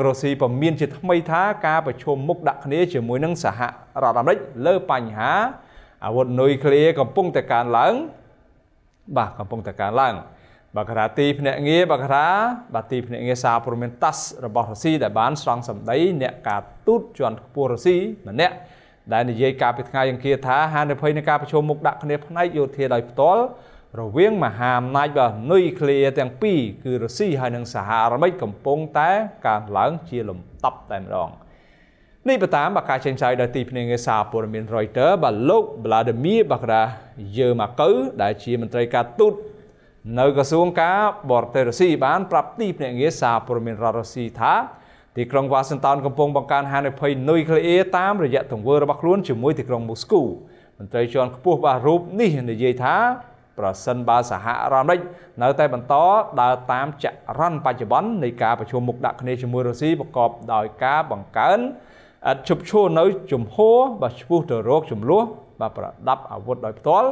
រុស្ស៊ីពមានជាថ្មីថាការប្រជុំមុខដាក់គ្នាជាមួយនឹងសហរដ្ឋអាមេរិកលើបញ្ហាអាវុធនុយក្លេអ៊ែរកំពុងតែកើនឡើង បាទកំពុងតែកើនឡើងបាក្រាទីភ្នាក់ងារបាក្រាបាទទីភ្នាក់ងារសារព័ត៌មាន TASS របស់រុស្ស៊ីដែលបានស្រង់សម្ដីអ្នកការទូតជាន់ខ្ពស់រុស្ស៊ីម្នាក់ដែលនិយាយកាលពីថ្ងៃអង្គារថាហានិភ័យនៃការប្រជុំមុខដាក់គ្នាផ្នែកយោធាដោយផ្ទាល់ រវាងមហាអំណាចបាទនុយក្លេអ៊ែរទាំងពីរគឺរុស្ស៊ីហើយនិងសហរដ្ឋអាមេរិកកំពុងតែកើនឡើងជាលំដាប់តែម្ដងនេះបតាមបាការចេញផ្សាយដោយទីភ្នាក់ងារសារព័ត៌មាន Reuters បាទលោក Vladimir Bakra Yermakov ដែលជាមន្ត្រីការទូតនៅក្រសួងការបរទេសរុស្ស៊ីបានប្រាប់ទីភ្នាក់ងារសារព័ត៌មានរដ្ឋរុស្ស៊ីថាទីក្រុងវ៉ាស៊ីនតោនកំពុងបង្កើនហានិភ័យនុយក្លេអ៊ែរតាមរយៈទង្វើរបស់ខ្លួនជាមួយទីក្រុងមូស្គូមន្ត្រីជាន់ខ្ពស់បាទរូបនេះនិយាយថា ប្រសិនបើសហរដ្ឋអាមេរិកនៅតែបន្តដើរតាមចរន្តបច្ចុប្បន្ននៃការប្រជុំមុខដាក់គ្នាជាមួយរុស្ស៊ីប្រកបដោយការបង្កើនអត់ជប់ឈួរនៅជំហរបាទឈ្មោះទៅរកចំនួនបាទប្រដាប់អាវុធដោយផ្ទាល់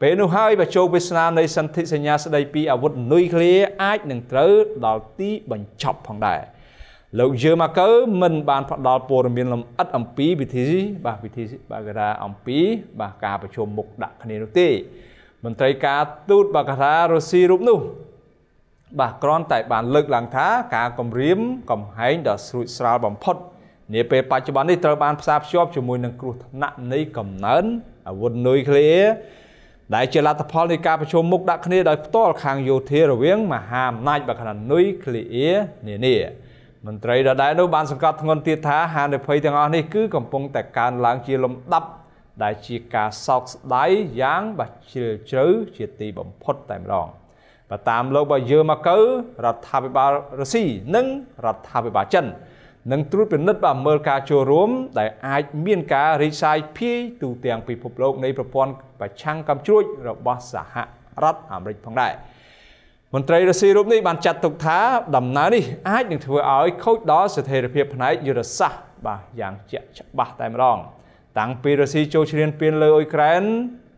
ពេលនោះហើយបើចូលវាសនានៃសន្ធិសញ្ញាស្ដីពីអាវុធនុយក្លេអ៊ែរអាចនឹងត្រូវដល់ទីបញ្ចប់ផងដែរលោកយឺម៉ាកើមិនបានផ្ដល់ព័ត៌មានលម្អិតអំពីវិធីបាទវិធីបាទគេថាអំពីបាទការប្រជុំមុខដាក់គ្នានោះទេ មន្ត្រីការទូតបាកាថារុស្ស៊ីរូបនោះបាទគ្រាន់តែបានលើកឡើងថាការគម្រាមកំហែងដ៏ស្រួចស្រាលបំផុតនាពេលបច្ចុប្បន្ននេះត្រូវបានផ្សារភ្ជាប់ជាមួយនឹងគ្រោះថ្នាក់នៃកំណើនអាវុធនុយក្លេអ៊ែរដែលជាលទ្ធផលនៃការប្រជុំមុខដាក់គ្នាដោយផ្ទាល់ខាងយោធារវាងមហាអំណាចបកណ្ដានុយក្លេអ៊ែរនានាមន្ត្រីដដែលនោះបានសង្កត់ធ្ងន់ទៀតថាហានិភ័យទាំងអស់នេះគឺកំពុងតែកើនឡើងជាលំដាប់ ដែលជាការសោកស្ដាយយ៉ាងបាច់ជ្រាលជ្រៅជាទីបំផុតតែម្ដងបើតាមលោកបើយើមកកើរដ្ឋាភិបាលរុស្ស៊ីនិងរដ្ឋាភិបាលចិននឹងត្រួតពិនិត្យបាទមើលការចូលរួម ដែលអាចមានការរីកសាយភាយទូទាំងពិភពលោកនៃប្រព័ន្ធប្រឆាំងកំជ្រួចរបស់សហរដ្ឋអាមេរិកផងដែរមន្ត្រីរុស្ស៊ីរូបនេះបានចាត់ទុកថាដំណើរនេះអាចនឹងធ្វើឲ្យខូចដល់ស្ថិរភាពផ្នែកយុទ្ធសាស្ត្របាទយ៉ាងជាក់ច្បាស់តែម្ដង តាំងពីរុស្ស៊ីចូលឈ្លានពានលើអ៊ុយក្រែន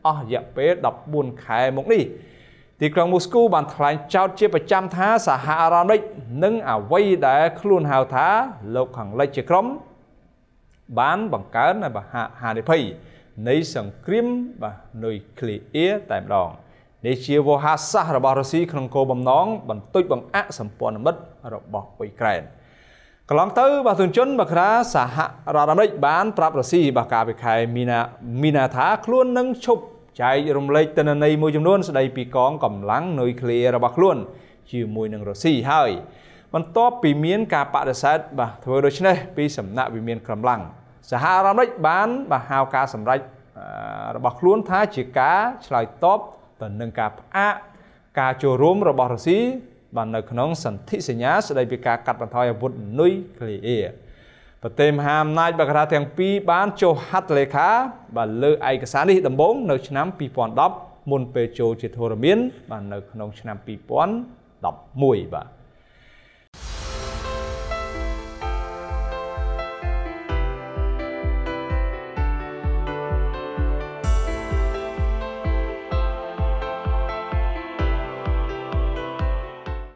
អស់រយៈពេល14ខែមកនេះទីក្រុងមូស្គូបានថ្លែងចោទជាប្រចាំថាសហរដ្ឋអាមេរិកនិងអ្វីដែលខ្លួនហៅថាលោកខាងលិចជាក្រុមបានបង្កើនហានិភ័យនៃសង្គ្រាមបាទនុយក្លេអ៊ែរតែម្ដងនេះជាវោហាសាសរបស់រុស្ស៊ីក្នុងគោលបំណងបន្ទុចបង្អាក់សម្ព័ន្ធមិត្តរបស់អ៊ុយក្រែន កន្លងទៅបាទទុនជនបាក្រាសហរដ្ឋអាមេរិកបានប្រាប់រុស្ស៊ីបាទកាលពីខែមីនាមីនាថាខ្លួននឹងឈប់ចែករំលែកទិន្នន័យមួយចំនួនស្ដីពីកងកម្លាំងនុយក្លេអ៊ែររបស់ខ្លួន ជាមួយនឹងរុស្ស៊ីហើយបន្ទាប់ពីមានការបដិសេធបាទធ្វើដូច្នេះពីសំណាក់វិមានកម្លាំងសហរដ្ឋអាមេរិកបានបាទហៅការសម្រេចរបស់ខ្លួនថាជាការឆ្លើយតបទៅនឹងការផ្អាកការចូលរួមរបស់រុស្ស៊ី បាននៅក្នុងសន្ធិសញ្ញាស្ដីពីការកាត់បន្ថយអាវុធនុយក្លេអ៊ែរប្រទេសមហាអំណាចបកថាទាំងពីរបានចុះហត្ថលេខាបាទលើឯកសារនេះដំបូងនៅឆ្នាំ2010មុនពេលចូលជាធរមាន បាទនៅក្នុងឆ្នាំ2011បាទ